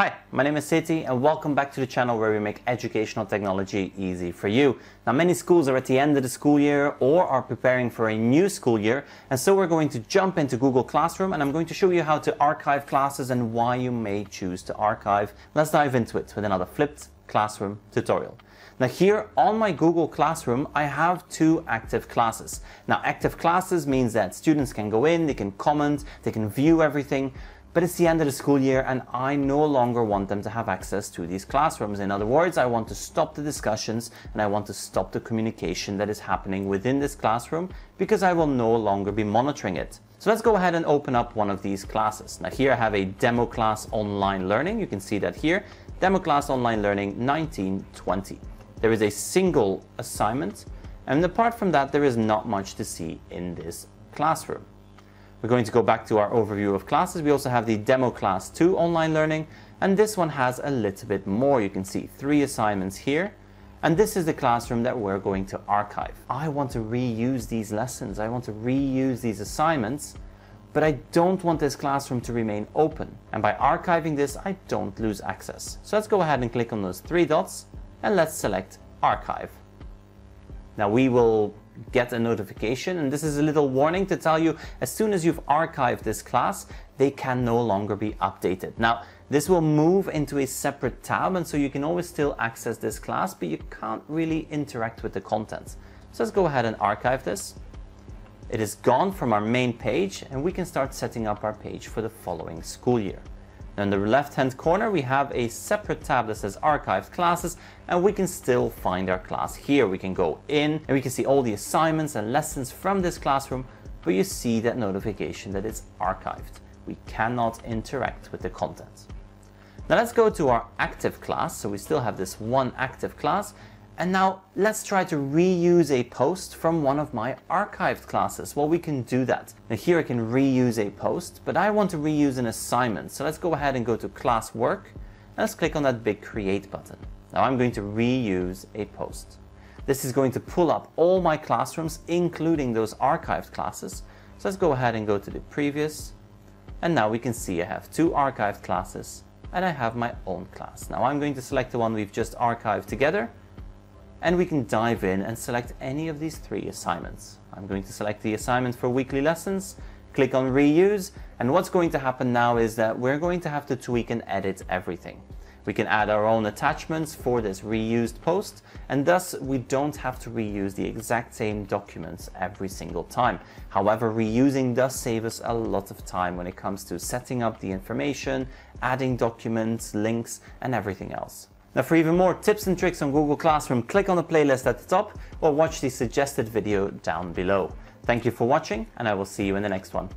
Hi, my name is Seti and welcome back to the channel where we make educational technology easy for you. Now many schools are at the end of the school year or are preparing for a new school year and so we're going to jump into Google Classroom and I'm going to show you how to archive classes and why you may choose to archive. Let's dive into it with another flipped classroom tutorial. Now here on my Google Classroom, I have two active classes. Now active classes means that students can go in, they can comment, they can view everything, but it's the end of the school year and I no longer want them to have access to these classrooms. In other words, I want to stop the discussions and I want to stop the communication that is happening within this classroom because I will no longer be monitoring it. So let's go ahead and open up one of these classes. Now here I have a demo class online learning. You can see that here, demo class online learning 1920. There is a single assignment and apart from that, there is not much to see in this classroom. We're going to go back to our overview of classes. We also have the demo class 2 online learning, and this one has a little bit more. You can see three assignments here, and this is the classroom that we're going to archive. I want to reuse these lessons. I want to reuse these assignments, but I don't want this classroom to remain open. And by archiving this, I don't lose access. So let's go ahead and click on those three dots, and let's select Archive. Now we will get a notification and this is a little warning to tell you as soon as you've archived this class they can no longer be updated. Now this will move into a separate tab and so you can always still access this class but you can't really interact with the contents. So let's go ahead and archive this. It is gone from our main page and we can start setting up our page for the following school year. In the left hand corner we have a separate tab that says archived classes and we can still find our class here. We can go in and we can see all the assignments and lessons from this classroom but you see that notification that it's archived. We cannot interact with the content. Now let's go to our active class. So we still have this one active class and now let's try to reuse a post from one of my archived classes. Well, we can do that. Now here I can reuse a post, but I want to reuse an assignment. So let's go ahead and go to class work and let's click on that big create button. Now I'm going to reuse a post. This is going to pull up all my classrooms, including those archived classes. So let's go ahead and go to the previous. And now we can see I have two archived classes and I have my own class. Now I'm going to select the one we've just archived together and we can dive in and select any of these three assignments. I'm going to select the assignment for weekly lessons, click on reuse, and what's going to happen now is that we're going to have to tweak and edit everything. We can add our own attachments for this reused post, and thus we don't have to reuse the exact same documents every single time. However, reusing does save us a lot of time when it comes to setting up the information, adding documents, links, and everything else. Now for even more tips and tricks on Google Classroom, click on the playlist at the top or watch the suggested video down below. Thank you for watching and I will see you in the next one.